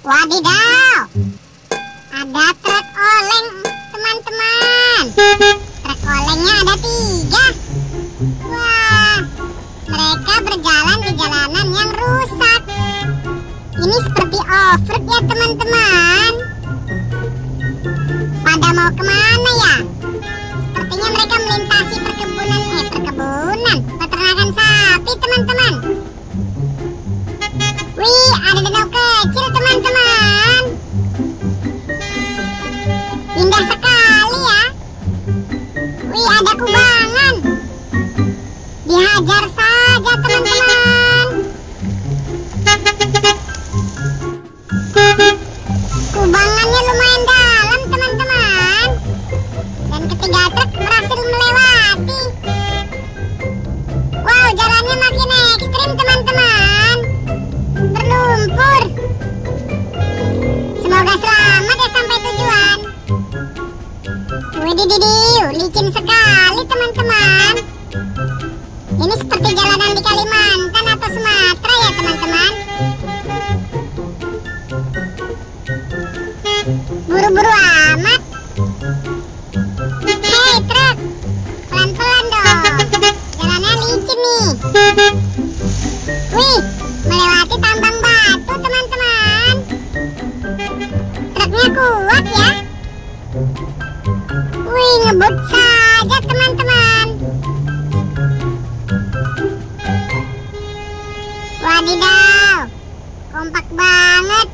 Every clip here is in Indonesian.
Wadidaw, ada truk oleng teman-teman. Truk olengnya ada tiga. Wah, mereka berjalan di jalanan yang rusak. Ini seperti off-road ya teman-teman. Pada mau ke mana ya? Ada kubangan. Dihajar saja teman-teman. Kubangannya lumayan dalam teman-teman. Dan ketiga truk berhasil melewati. Wow, jalannya makin ekstrim Widih, licin sekali teman-teman. Ini seperti jalanan di Kalimantan atau Sumatera ya teman-teman. Buru-buru amat. Hei truk, pelan-pelan dong. Jalannya licin nih. Wih, Wadidaw, kompak banget.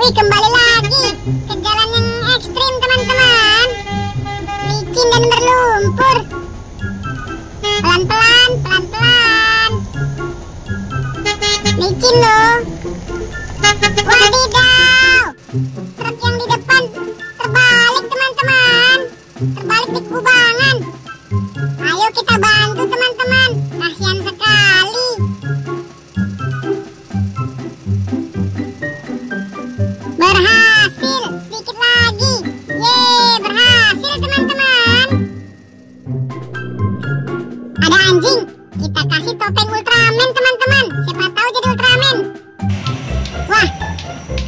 Wih, kembali lagi ke jalan yang ekstrim teman-teman. Licin dan berlumpur. Pelan-pelan, pelan-pelan. Licin loh. Wadidaw. Truk yang di depan terbalik teman-teman. Terbalik di kubangan. Ayo kita bantu. Ada anjing. Kita kasih topeng Ultraman, teman-teman. Siapa tahu jadi Ultraman. Wah,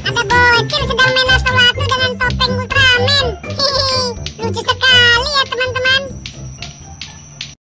ada bocil sedang main lato-lato dengan topeng Ultraman. Hihihi, lucu sekali.